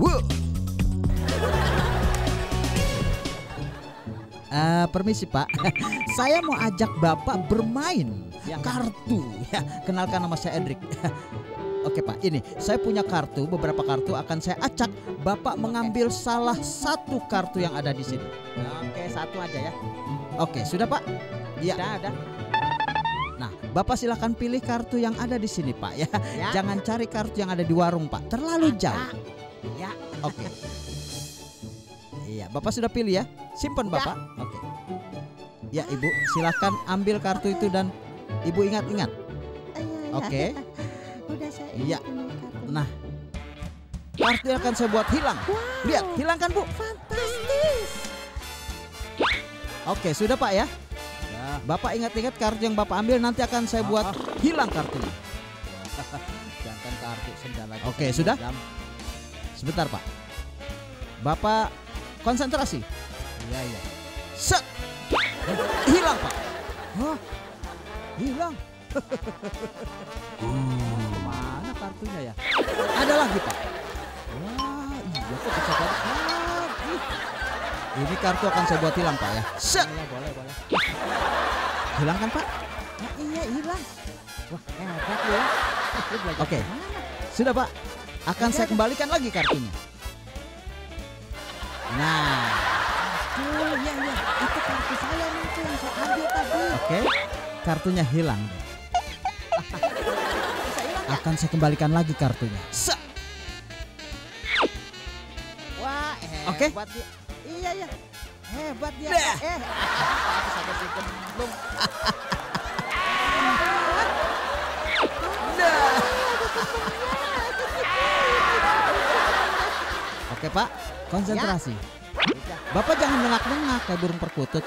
Wuh. Eh, permisi Pak, saya mau ajak Bapak bermain Yang- kartu. Ya, kenalkan nama saya Edric. Oke Pak, ini saya punya kartu, beberapa kartu akan saya acak. Bapak mengambil salah satu kartu yang ada di sini. Oke, satu aja ya. Oke, sudah Pak? Iya. Udah ada. Nah, Bapak silahkan pilih kartu yang ada di sini Pak ya. Ya. Jangan cari kartu yang ada di warung Pak, terlalu jauh. Ya. Oke. Iya, Bapak sudah pilih ya? Simpan Udah. Bapak. Oke. Ya, Ibu, silahkan ambil kartu itu dan Ibu ingat-ingat. Oke. Udah saya Iya. ingat ini kartu. Nah, kartu yang akan saya buat hilang. Lihat, hilangkan Bu. Fantastis. Oke, sudah Pak ya. Ya. Bapak ingat-ingat kartu yang Bapak ambil nanti akan saya buat Ah, hilang kartunya. Jangan kartu sendal aja. Oke, sudah? Sebentar Pak. Bapak konsentrasi. Iya, iya. Set. Hilang Pak. Hah? Hilang. Mana kartunya ya? Ada lagi Pak. Wah, iya kok bisa balik lagi. Ini kartu akan saya buat hilang Pak ya. Set. Iya, boleh, boleh. Hilang kan Pak? Nah, iya hilang. Wah, lu ya. Oke. mana? Sudah Pak. Akan saya kembalikan lagi kartunya. Nah, iya iya. Itu kartu saya nih itu yang saya ambil tadi. oke. Kartunya hilang. Akan saya kembalikan lagi kartunya. Wah, Oke. hebat dia. Iya iya. Hebat dia. Eh, belum. Oke Pak, konsentrasi. Udah. Bapak jangan nengak-nengak kayak burung perkutut.